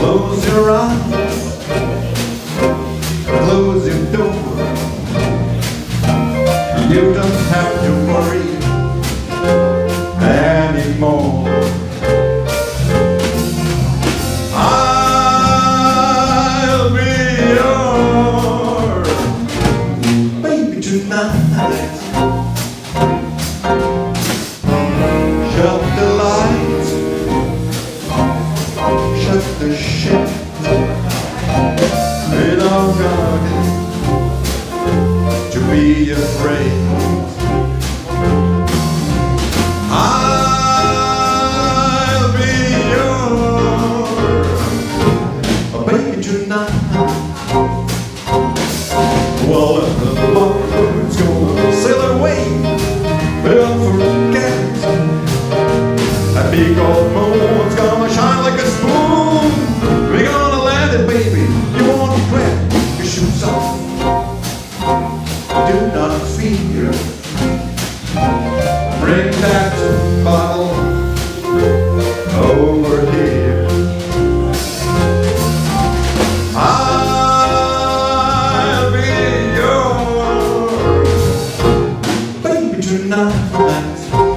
Close your eyes, close your door. You don't have to worry Shut the lights, shut the shit. It all got to be afraid. I'll be your baby tonight. big old moon's gonna shine like a spoon. We're gonna land it, baby. You won't regret your shoes off. Do not fear. Bring that bottle over here. I'll be yours, baby, tonight.